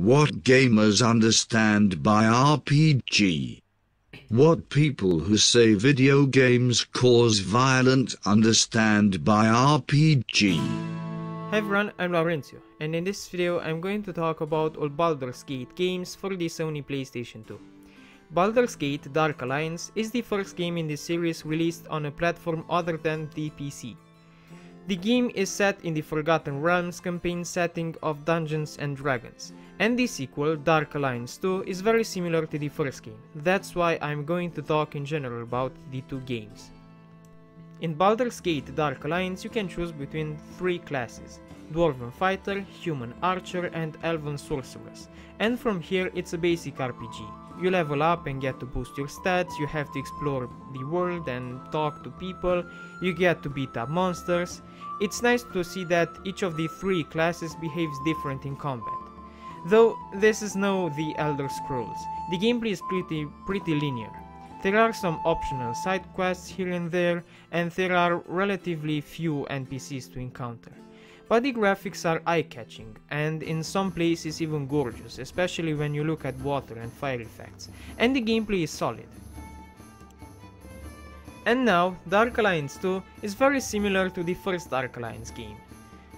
What gamers understand by RPG? What people who say video games cause violence understand by RPG? Hi everyone, I'm Laurentiu, and in this video I'm going to talk about all Baldur's Gate games for the Sony PlayStation 2. Baldur's Gate Dark Alliance is the first game in the series released on a platform other than the PC. The game is set in the Forgotten Realms campaign setting of Dungeons and Dragons, and the sequel, Dark Alliance 2, is very similar to the first game. That's why I'm going to talk in general about the two games. In Baldur's Gate Dark Alliance you can choose between three classes, Dwarven Fighter, Human Archer and Elven Sorceress, and from here it's a basic RPG. You level up and get to boost your stats, you have to explore the world and talk to people, you get to beat up monsters. It's nice to see that each of the three classes behaves different in combat. Though this is no The Elder Scrolls, the gameplay is pretty, pretty linear. There are some optional side quests here and there, and there are relatively few NPCs to encounter. But the graphics are eye-catching, and in some places even gorgeous, especially when you look at water and fire effects, and the gameplay is solid. And now, Dark Alliance 2 is very similar to the first Dark Alliance game.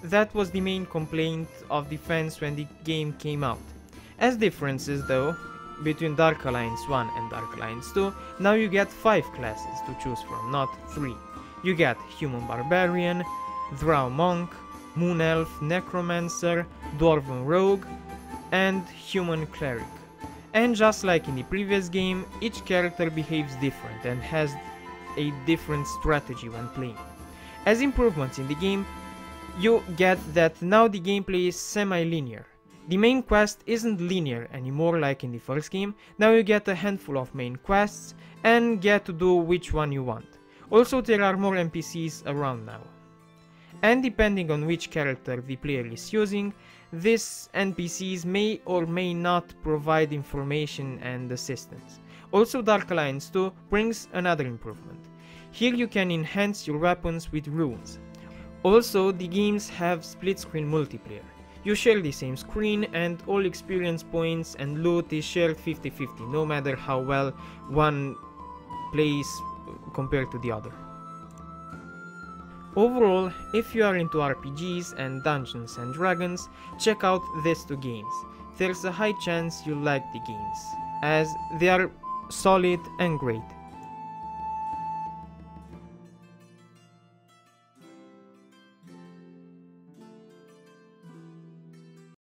That was the main complaint of the fans when the game came out. As differences though, between Dark Alliance 1 and Dark Alliance 2, now you get 5 classes to choose from, not 3. You get Human Barbarian, Drow Monk, Moon Elf, Necromancer, Dwarven Rogue, and Human Cleric. And just like in the previous game, each character behaves different and has a different strategy when playing. As improvements in the game, you get that now the gameplay is semi-linear. The main quest isn't linear anymore like in the first game, now you get a handful of main quests and get to do which one you want. Also there are more NPCs around now. And depending on which character the player is using, these NPCs may or may not provide information and assistance. Also Dark Alliance 2 brings another improvement. Here you can enhance your weapons with runes. Also, the games have split screen multiplayer. You share the same screen and all experience points and loot is shared 50-50 no matter how well one plays compared to the other. Overall, if you are into RPGs and Dungeons and Dragons, check out these two games. There's a high chance you'll like the games, as they are solid and great.